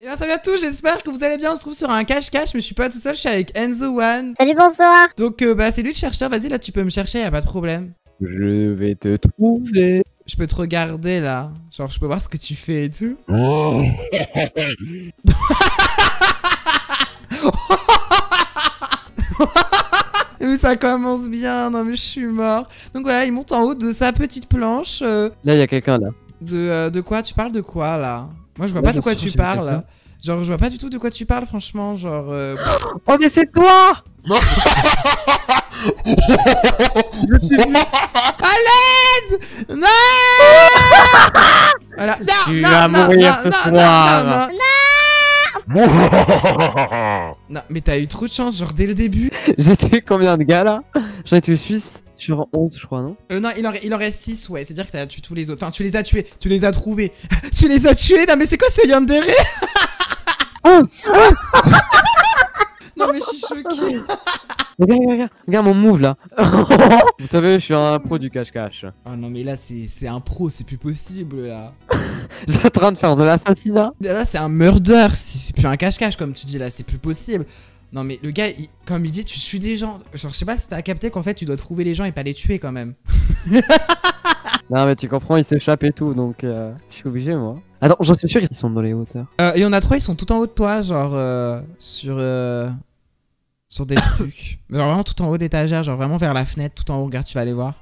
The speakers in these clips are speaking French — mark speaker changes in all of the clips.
Speaker 1: Et bien salut à tous, j'espère que vous allez bien, on se trouve sur un cache-cache, mais je suis pas tout seul, je suis avec Enzo One.
Speaker 2: Salut, bonsoir.
Speaker 1: Donc euh, bah c'est lui le chercheur, vas-y là tu peux me chercher, y a pas de problème.
Speaker 3: Je vais te trouver.
Speaker 1: Je peux te regarder là, genre je peux voir ce que tu fais et tout. Mais ça commence bien, non mais je suis mort. Donc voilà, il monte en haut de sa petite planche. euh,
Speaker 3: Là, il y a quelqu'un là.
Speaker 1: de, euh, de quoi? Tu parles de quoi là? Moi je vois
Speaker 3: Là,
Speaker 1: pas de quoi tu parles. Genre je vois pas du tout de quoi tu parles franchement, genre... euh,
Speaker 3: Oh, mais c'est toi
Speaker 1: À l'aide Non! Voilà. Non,
Speaker 3: Tu
Speaker 1: non,
Speaker 3: vas
Speaker 1: non,
Speaker 3: mourir
Speaker 1: non,
Speaker 3: ce
Speaker 1: non,
Speaker 3: soir.
Speaker 1: Non, non, non, mais t'as eu trop de chance, genre dès le début.
Speaker 3: J'ai tué combien de gars là? J'en ai tué 6 sur 11, je crois, non?
Speaker 1: Euh, non, il en, il en reste 6, ouais. C'est-à-dire que t'as tué tous les autres. Enfin, tu les as tués, tu les as trouvés. tu les as tués Non, mais c'est quoi ce yandere
Speaker 3: Oh
Speaker 1: Non, mais je suis choquée.
Speaker 3: Regarde, regarde, regarde, mon move là Vous savez, je suis un pro du cache-cache.
Speaker 1: Oh non, mais là, c'est c'est un pro, c'est plus possible, là.
Speaker 3: J'ai en train de faire de l'assassinat.
Speaker 1: Là, c'est un murder, c'est c'est plus un cache-cache, comme tu dis, là, c'est plus possible. Non, mais le gars, il- comme il dit, tu tues des gens. Genre, je sais pas si t'as capté qu'en fait, tu dois trouver les gens et pas les tuer quand même.
Speaker 3: Non, mais tu comprends, il s'échappe et tout, donc euh, je suis obligé moi. Attends, j'en suis sûr qu'ils sont dans les hauteurs.
Speaker 1: Euh, il y en a trois, ils sont tout en haut de toi, genre euh, sur euh, sur des trucs. Genre vraiment tout en haut d'étagère, genre vraiment vers la fenêtre, tout en haut. Regarde, tu vas aller voir.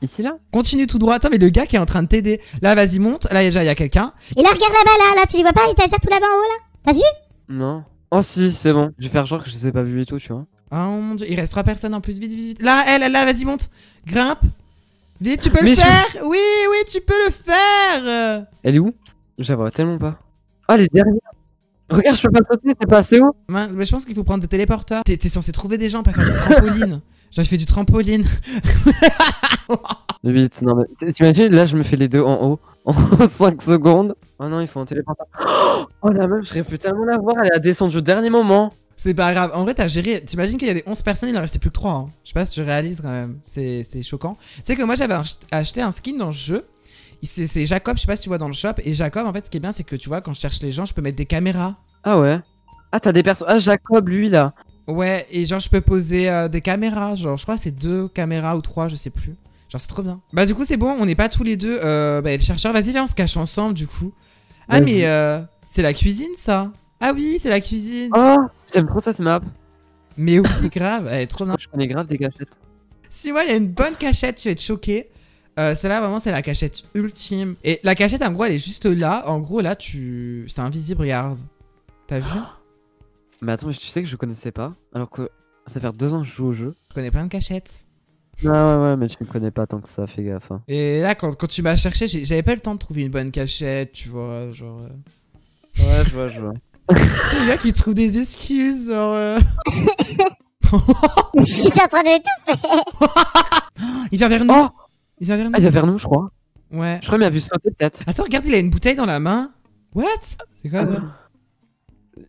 Speaker 3: Ici là?
Speaker 1: Continue tout droit. Attends, mais le gars qui est en train de t'aider. Là, vas-y, monte. Là, déjà, il y a quelqu'un.
Speaker 2: Et là, regarde là-bas, là, là, tu les vois pas, l'étagère tout là-bas en haut, là? T'as vu?
Speaker 3: Non. Oh si, c'est bon. Je vais faire genre que je les ai pas vus et tout, tu vois.
Speaker 1: Oh mon dieu, il reste trois personnes en plus. Vite, vite, vite. Là, elle, là, vas-y, monte. Grimpe. Vite, tu peux
Speaker 3: Mais
Speaker 1: le
Speaker 3: je-
Speaker 1: faire. Oui, oui, tu peux le faire.
Speaker 3: Elle est où? Je la vois tellement pas. Ah, les dernières Regarde, je peux pas sauter, c'est pas assez haut
Speaker 1: mais je pense qu'il faut prendre des téléporteurs. T'es censé trouver des gens, pas faire du trampoline. Genre, je fais du trampoline.
Speaker 3: 8, non mais t'imagines, là je me fais les deux en haut en 5 secondes. Oh non, il faut un téléporteur. Oh la meuf, j'aurais pu tellement la voir, elle a descendu au dernier moment.
Speaker 1: C'est pas grave. En vrai, t'as géré. T'imagines qu'il y a des 11 personnes, il en restait plus que 3. Hein. Je sais pas si tu réalises quand même. C'est c'est choquant. Tu sais que moi, j'avais ach- acheté un skin dans le jeu. C'est Jacob, je sais pas si tu vois dans le shop. Et Jacob, en fait, ce qui est bien, c'est que tu vois, quand je cherche les gens, je peux mettre des caméras.
Speaker 3: Ah ouais Ah, t'as des persos. Ah, Jacob, lui là.
Speaker 1: Ouais, et genre, je peux poser euh, des caméras. Genre, je crois que c'est deux caméras ou trois, je sais plus. Genre, c'est trop bien. Bah, du coup, c'est bon, on n'est pas tous les deux. Euh, bah, le chercheur, vas-y, viens, on se cache ensemble, du coup. Ah, mais euh, c'est la cuisine, ça. Ah oui, c'est la cuisine.
Speaker 3: Oh, j'aime trop ça, cette map.
Speaker 1: Mais oui, c'est grave, elle est trop bien.
Speaker 3: Je connais grave des gâchettes.
Speaker 1: Si moi il y a une bonne cachette, tu vas être choqué. Euh, Celle-là vraiment c'est la cachette ultime. Et la cachette en gros elle est juste là. En gros là tu... C'est invisible, regarde. T'as vu?
Speaker 3: Mais attends, mais tu sais que je connaissais pas, alors que ça fait deux ans que je joue au jeu.
Speaker 1: Je connais plein de cachettes.
Speaker 3: Ah ouais, ouais, mais tu ne connais pas tant que ça, fais gaffe. hein.
Speaker 1: Et là quand, quand tu m'as cherché, j'ai- j'avais pas le temps de trouver une bonne cachette, tu vois. Genre... euh.
Speaker 3: Ouais, je vois, je vois.
Speaker 1: Les gars qui trouvent des excuses, genre... euh.
Speaker 2: Je suis en train de tout.
Speaker 1: Il vient vers nous
Speaker 3: Oh
Speaker 1: Il vient vers nous
Speaker 3: Ah, il va vers nous, je crois.
Speaker 1: Ouais.
Speaker 3: Je crois qu'il m'a vu sauter peut-être.
Speaker 1: Attends, regarde, il a une bouteille dans la main. What? C'est quoi ça?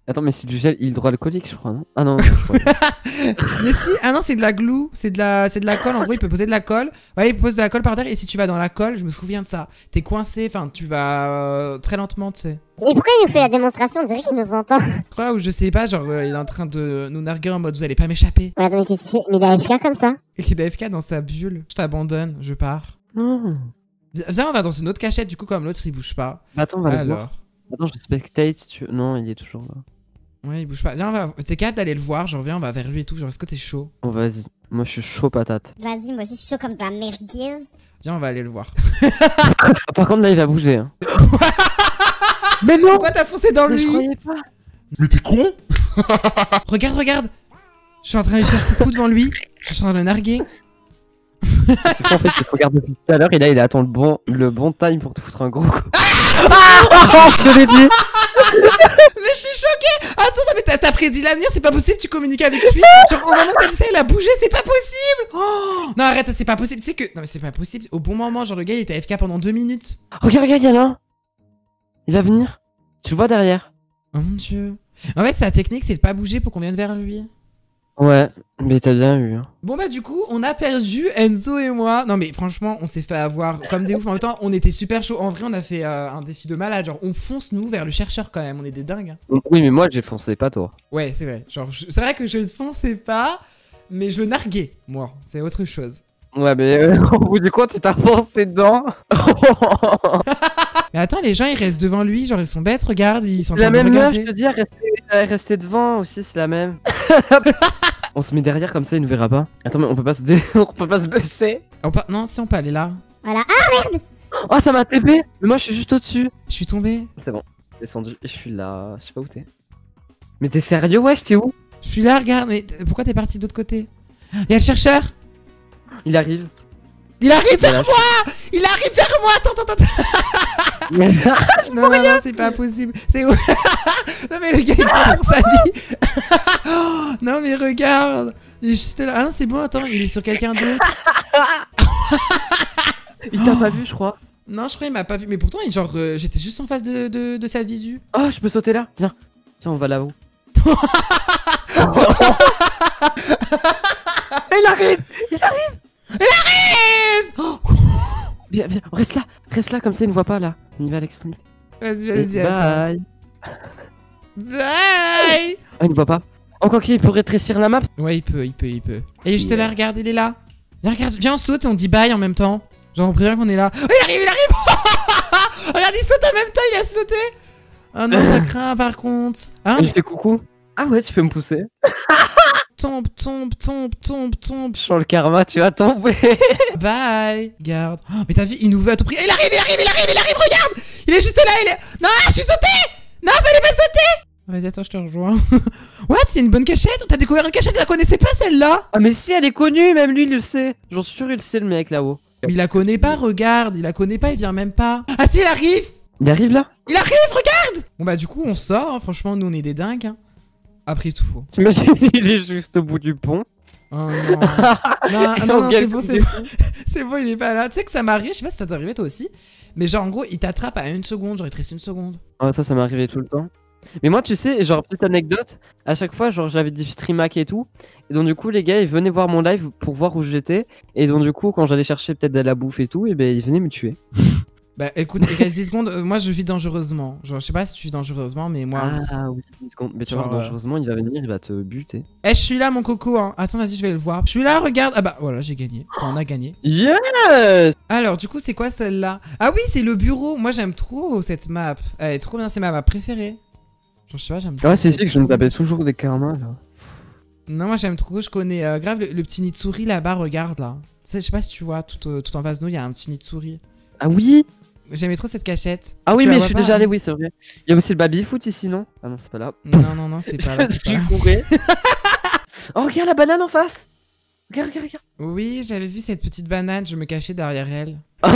Speaker 3: Attends, mais c'est du gel hydroalcoolique, je crois, non? Ah non, je crois.
Speaker 1: Mais si, ah non, c'est de la glue, c'est de la, c'est de la colle. En gros, il peut poser de la colle. Ouais, il pose de la colle par terre. Et si tu vas dans la colle, je me souviens de ça. T'es coincé, enfin, tu vas euh, très lentement, tu sais.
Speaker 2: Et pourquoi il nous fait la démonstration? On dirait qu'il nous entend.
Speaker 1: Je crois ou je sais pas, genre, euh, il est en train de nous narguer en mode vous allez pas m'échapper.
Speaker 2: Mais attends, mais qu'est-ce qu'il fait? Mais il a FK comme ça?
Speaker 1: Et qu'il est AFK dans sa bulle. Je t'abandonne, je pars.
Speaker 3: non.
Speaker 1: Vi- Viens, on va dans une autre cachette, du coup, comme l'autre il bouge pas.
Speaker 3: Bah, attends, on va le voir.
Speaker 1: Alors.
Speaker 3: Attends, je spectate si tu veux. Non, il est toujours là.
Speaker 1: Ouais, il bouge pas. Viens, on va. T'es capable d'aller le voir, genre, viens, on va vers lui et tout. Genre, est-ce que t'es chaud?
Speaker 3: Oh, vas-y. Moi, je suis chaud patate.
Speaker 2: Vas-y, moi aussi, je suis chaud comme de la merguez.
Speaker 1: Viens, on va aller le voir.
Speaker 3: Par contre, là, il va bouger. Hein. mais non
Speaker 1: Pourquoi t'as foncé dans
Speaker 3: Mais
Speaker 1: lui
Speaker 3: pas.
Speaker 4: Mais t'es con
Speaker 1: Regarde, regarde Je suis en train de lui faire coucou devant lui. Je suis en train de le narguer.
Speaker 3: C'est quoi en fait, il te regarde depuis tout à l'heure et là, il attend le bon, le bon time pour te foutre un gros coup. Ah je l'ai dit
Speaker 1: Mais je suis choquée Attends, mais t'as- t'as prédit l'avenir, c'est pas possible, tu communiques avec lui Genre, au moment où t'as dit ça, il a bougé, c'est pas possible oh Non, arrête, c'est pas possible, tu sais que... Non, mais c'est pas possible, au bon moment, genre, le gars, il était AFK pendant deux minutes.
Speaker 3: Regarde, regarde, il y en a un. Il va venir. Tu le vois derrière.
Speaker 1: Oh mon dieu. En fait, sa technique, c'est de pas bouger pour qu'on vienne vers lui.
Speaker 3: Ouais, mais t'as bien eu. hein.
Speaker 1: Bon bah du coup, on a perdu Enzo et moi. Non mais franchement, on s'est fait avoir comme des oufs. En même temps, on était super chaud. En vrai, on a fait euh, un défi de malade. Genre, on fonce nous vers le chercheur quand même. On est des dingues. hein.
Speaker 3: Oui, mais moi j'ai foncé, pas toi.
Speaker 1: Ouais, c'est vrai. Genre, je- c'est vrai que je fonçais pas, mais je le narguais. Moi, c'est autre chose.
Speaker 3: Ouais, mais euh, au bout du compte, tu t'as foncé dedans.
Speaker 1: Mais attends, les gens ils restent devant lui. Genre, ils sont bêtes. Regarde, ils sont en
Speaker 3: la même meuf,
Speaker 1: regarder.
Speaker 3: je te dis, elle restait, elle restait devant aussi, c'est la même. on se met derrière comme ça, il nous verra pas. Attends, mais on peut pas se, dé- on peut pas se baisser.
Speaker 1: On peut- Non, si on peut aller là.
Speaker 2: Voilà. Ah,
Speaker 3: Oh, ça m'a TP Mais moi je suis juste au-dessus.
Speaker 1: Je suis tombé.
Speaker 3: C'est bon, descendu, je suis là, je sais pas où t'es. Mais t'es sérieux, wesh, t'es où?
Speaker 1: Je suis là, regarde. Mais pourquoi t'es parti de l'autre côté? Il y a le chercheur.
Speaker 3: Il arrive.
Speaker 1: Il arrive vers moi. Il arrive vers moi. Attends, attends, attends. Non, non, non, c'est pas possible. C'est où Non, mais le gars, il prend pour sa vie. Non, mais regarde. Il est juste là. Ah, non, c'est bon, attends, il est sur quelqu'un d'autre.
Speaker 3: il t'a pas vu, je crois.
Speaker 1: Non, je crois qu'il m'a pas vu. Mais pourtant, il- genre, euh, j'étais juste en face de, de, de sa visu.
Speaker 3: Oh, je peux sauter là Viens. Viens, on va là-haut. il arrive
Speaker 1: Eh
Speaker 3: Viens, viens, reste là, reste là, comme ça il ne voit pas là. Il va à l'extrême.
Speaker 1: Vas-y, vas-y, attends.
Speaker 3: Bye
Speaker 1: Bye.
Speaker 3: Ah, il ne voit pas. Oh, quoi qu'il il peut rétrécir la map.
Speaker 1: Ouais, il peut, il peut, il peut. Et il est juste
Speaker 3: Yeah.
Speaker 1: là, regarde, il est là. Viens, regarde, viens, on saute et on dit bye en même temps. Genre, on prévient qu'on est là. Oh, il arrive, il arrive Regarde, il saute en même temps, il a sauté Oh non, ça craint par contre. Hein
Speaker 3: Il fait coucou. Ah ouais, tu peux me pousser.
Speaker 1: Tombe, tombe, tombe, tombe, tombe.
Speaker 3: Sur le karma, tu vas tomber.
Speaker 1: Bye. Garde. Oh, mais t'as vu, il nous veut à tout prix. Il arrive, il arrive, il arrive, il arrive, regarde Il est juste là, il est. Non, je suis sauté Non, fallait pas sauter Vas-y, attends, je te rejoins. What C'est une bonne cachette? T'as découvert une cachette, tu la connaissais pas celle-là
Speaker 3: Ah, mais si, elle est connue, même lui, il le sait. J'en suis sûr, il le sait, le mec là-haut.
Speaker 1: Mais il la connaît pas, regarde, il la connaît pas, il vient même pas. Ah si, il arrive
Speaker 3: Il arrive là
Speaker 1: Il arrive, regarde Bon bah du coup, on sort, hein. franchement, nous on est des dingues. hein. Après tout.
Speaker 3: T'imagines, il est juste au bout du pont.
Speaker 1: Oh non. non, non,
Speaker 3: on
Speaker 1: non, c'est bon,
Speaker 3: comme
Speaker 1: c'est bon. C'est bon, il est pas là. Tu sais que ça m'arrive, je sais pas si ça t'est arrivé toi aussi. Mais genre, en gros, il t'attrape à une seconde, genre il te reste une seconde.
Speaker 3: Ah, ça, ça m'est arrivé tout le temps. Mais moi, tu sais, genre, petite anecdote, à chaque fois, genre, j'avais des streamac et tout. Et donc, du coup, les gars, ils venaient voir mon live pour voir où j'étais. Et donc, du coup, quand j'allais chercher peut-être de la bouffe et tout, et ben, ils venaient me tuer.
Speaker 1: Bah écoute, il reste 10 secondes. euh, moi, je vis dangereusement. Genre, je sais pas si tu vis dangereusement, mais moi.
Speaker 3: Ah oui, 10 secondes. Mais tu
Speaker 1: Genre,
Speaker 3: vois,
Speaker 1: euh,
Speaker 3: dangereusement, il va venir, il va te buter.
Speaker 1: Eh, je suis là, mon coco. Hein. Attends, vas-y, je vais le voir. Je suis là, regarde. Ah bah voilà, j'ai gagné. Enfin, on a gagné.
Speaker 3: Yes
Speaker 1: Alors, du coup, c'est quoi celle-là? Ah oui, c'est le bureau. Moi, j'aime trop cette map. Elle est trop bien, c'est ma map préférée. Genre, je sais pas, j'aime trop.
Speaker 3: Ouais, c'est ici que je me tapais toujours des karmas, là.
Speaker 1: Non, moi, j'aime trop. Je connais euh, grave le, le petit nid de souris là-bas, regarde là. Tu sais, je sais pas si tu vois, tout, euh, tout en face de nous, il y a un petit nid de souris.
Speaker 3: Ah oui
Speaker 1: J'aimais trop cette cachette.
Speaker 3: Ah oui,
Speaker 1: Tu
Speaker 3: mais je suis
Speaker 1: pas,
Speaker 3: déjà
Speaker 1: hein
Speaker 3: allé, oui, c'est vrai. Il y a aussi le baby-foot ici, non? Ah non, c'est pas là.
Speaker 1: Non, non, non, c'est pas là.
Speaker 3: oh, regarde la banane en face Regarde, regarde, regarde.
Speaker 1: Oui, j'avais vu cette petite banane, je me cachais derrière elle.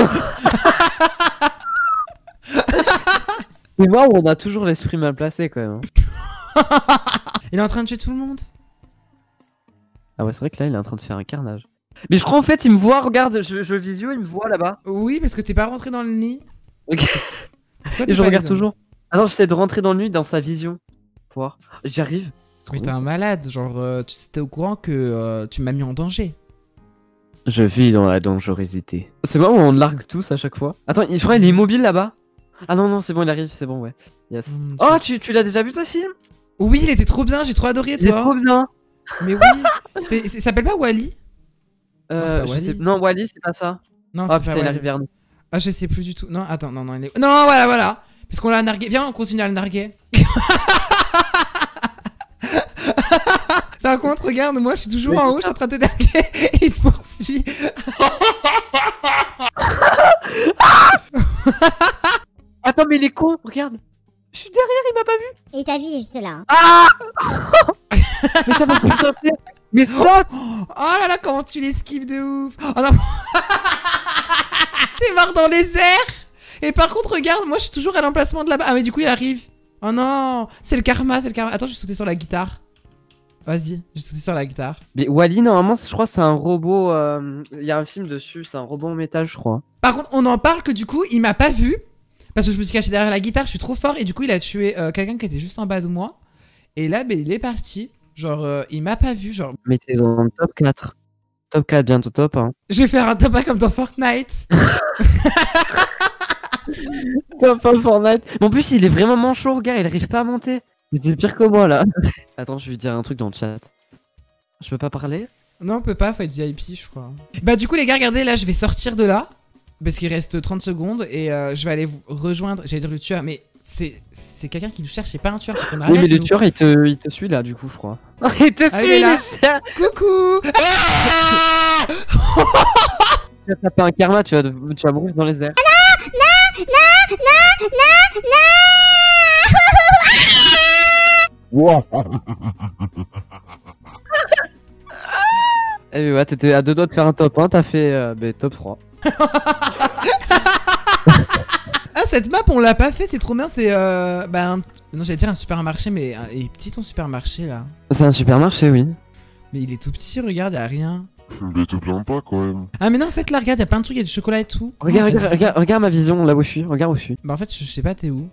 Speaker 3: C'est moi où on a toujours l'esprit mal placé, quand même.
Speaker 1: Il est en train de tuer tout le monde.
Speaker 3: Ah ouais, c'est vrai que là, il est en train de faire un carnage. Mais je crois en fait, il me voit, regarde, je, je visio, il me voit là-bas.
Speaker 1: Oui, parce que t'es pas rentré dans le nid.
Speaker 3: Ok.
Speaker 1: Pourquoi
Speaker 3: Et je regarde toujours. Attends, j'essaie de rentrer dans lui, dans sa vision. Pour voir. J'y arrive.
Speaker 1: Mais t'es un malade, genre, euh, tu étais au courant que euh, tu m'as mis en danger.
Speaker 3: Je vis dans la dangerosité. C'est bon, on largue tous à chaque fois. Attends, je crois qu'il est immobile là-bas. Ah non, non, c'est bon, il arrive, c'est bon, ouais. Yes.
Speaker 1: Oh, Dieu.
Speaker 3: Oh, tu, tu l'as déjà vu, toi, film?
Speaker 1: Oui, il était trop bien, j'ai trop adoré,
Speaker 3: Il est
Speaker 1: toi.
Speaker 3: trop bien.
Speaker 1: Mais oui, c'est, c'est- ça s'appelle pas Wally
Speaker 3: Euh,
Speaker 1: c'est pas
Speaker 3: je
Speaker 1: Wally.
Speaker 3: sais- Non, Wally, c'est pas ça.
Speaker 1: Non,
Speaker 3: Oh
Speaker 1: c'est
Speaker 3: putain,
Speaker 1: pas
Speaker 3: il arrive vers nous.
Speaker 1: Ah, je sais plus du tout. Non, attends, non, non, il est... Non, voilà, voilà Parce qu'on l'a nargué. Viens, on continue à le narguer. Par contre, regarde, moi, je suis toujours en haut, je suis en train de te narguer, et il te poursuit.
Speaker 3: Attends, mais il est con, regarde. Je suis derrière, il m'a pas vu.
Speaker 2: Et ta vie est juste là. hein.
Speaker 3: Ah Mais ça m'a plus sauter. Mais ça
Speaker 1: Oh là là, comment tu l'esquives de ouf Oh non T'es mort dans les airs Et par contre, regarde, moi, je suis toujours à l'emplacement de là-bas. Ah, mais du coup, il arrive. Oh non C'est le karma, c'est le karma. Attends, je vais sauter sur la guitare. Vas-y, je vais sauter sur la guitare.
Speaker 3: Mais Wally, normalement, je crois que c'est un robot. euh, Il y a un film dessus, c'est un robot en métal, je crois.
Speaker 1: Par contre, on en parle que du coup, il m'a pas vu. Parce que je me suis caché derrière la guitare, je suis trop fort. Et du coup, il a tué euh, quelqu'un qui était juste en bas de moi. Et là, ben, il est parti. Genre, euh, il m'a pas vu. Genre,
Speaker 3: Mais t'es dans le top 4. Top 4, bientôt top 1.
Speaker 1: je vais faire un top 1 comme dans Fortnite.
Speaker 3: Top 1 Fortnite. Mais en plus, il est vraiment manchot, regarde, il arrive pas à monter. C'est pire que moi là. Attends, je vais lui dire un truc dans le chat. Je peux pas parler?
Speaker 1: Non, on peut pas, faut être VIP, je crois. Bah, du coup, les gars, regardez, là, je vais sortir de là. Parce qu'il reste 30 secondes et euh, je vais aller vous rejoindre. J'allais dire le tueur, mais c'est c'est quelqu'un qui nous cherche, c'est pas un tueur. Qu'on.
Speaker 3: Oui, mais le
Speaker 1: nous.
Speaker 3: tueur, il te, il te suit là, du coup, je crois. il te
Speaker 1: Ah,
Speaker 3: suit,
Speaker 1: il est là.
Speaker 3: le
Speaker 1: Coucou
Speaker 3: Tu vas taper un karma, tu vas, tu vas mourir dans les airs. Eh ouais, t'étais à deux doigts de faire un top 1, t'as fait euh, bah, top 3.
Speaker 1: Ah, cette map, on l'a pas fait, c'est trop bien. C'est. Euh, bah, un- non, j'allais dire un supermarché, mais un- il est petit ton supermarché là.
Speaker 3: C'est un supermarché, oui.
Speaker 1: Mais il est tout petit, regarde, y'a rien.
Speaker 4: Mais te plains pas quand même.
Speaker 1: Ah, mais non, en fait, là, regarde, y'a plein de trucs, y'a du chocolat et tout.
Speaker 3: Regarde,
Speaker 1: Oh,
Speaker 3: regarde, regarde, regarde ma vision, là où je suis, regarde où je suis.
Speaker 1: Bah, en fait, je sais pas, t'es où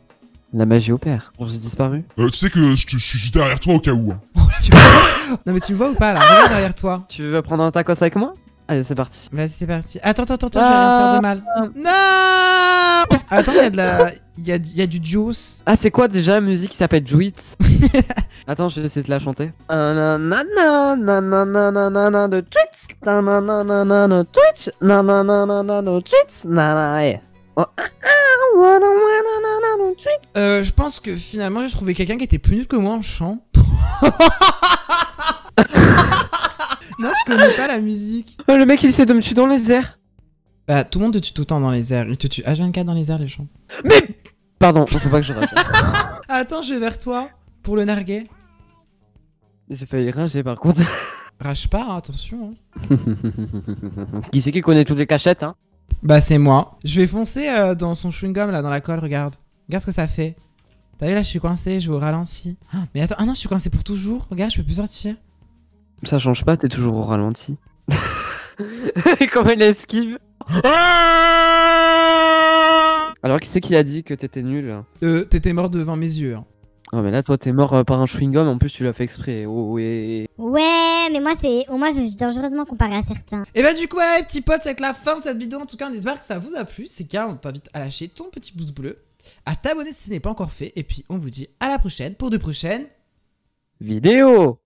Speaker 3: La magie opère. Bon, j'ai disparu.
Speaker 4: Euh, tu sais que je, je suis juste derrière toi au cas où. hein.
Speaker 1: Non, mais tu me vois ou pas là? Regarde derrière toi.
Speaker 3: Tu veux prendre un tacos avec moi? Allez, c'est parti.
Speaker 1: Vas-y, c'est parti. Attends, attends, attends, j'ai rien de faire de mal. Non Attends, y'a de la. Y'a y a du juice.
Speaker 3: Ah, c'est quoi déjà la musique qui s'appelle Juice Attends, je vais essayer de la chanter. De Twitch. Eh. Oh, ah, ah, de Twitch.
Speaker 1: Euh, je pense que finalement, j'ai trouvé quelqu'un qui était plus nul que moi en chant. Non, je connais pas la musique.
Speaker 3: Oh, le mec il essaie de me tuer dans les airs.
Speaker 1: Bah, tout le monde te tue tout le temps dans les airs. Il te tue H24 dans les airs, les gens.
Speaker 3: Mais Pardon, faut pas que je rate.
Speaker 1: Attends, je vais vers toi pour le narguer.
Speaker 3: J'ai failli rager par contre.
Speaker 1: Rage pas, hein, attention. hein.
Speaker 3: qui c'est qui connaît toutes les cachettes, hein?
Speaker 1: Bah, c'est moi. Je vais foncer euh, dans son chewing-gum là, dans la colle, regarde. Regarde ce que ça fait. T'as vu là, je suis coincé, je vais au ralenti. Ah, mais attends, ah non, je suis coincé pour toujours. Regarde, je peux plus sortir.
Speaker 3: Ça change pas, t'es toujours au ralenti. Comment il esquive Alors qui c'est qui a dit que t'étais nul
Speaker 1: Euh, t'étais mort devant mes yeux. hein.
Speaker 3: Oh mais là toi t'es mort euh, par un chewing-gum, en plus tu l'as fait exprès. Oh ouais.
Speaker 2: Ouais, mais moi, c'est. Au moins, je suis dangereusement comparé à certains.
Speaker 1: Et bah du coup ouais, petits potes, c'est avec la fin de cette vidéo. En tout cas, on espère que ça vous a plu. C'est qu'un, on t'invite à lâcher ton petit pouce bleu, à t'abonner si ce n'est pas encore fait. Et puis on vous dit à la prochaine pour de prochaines
Speaker 3: Vidéo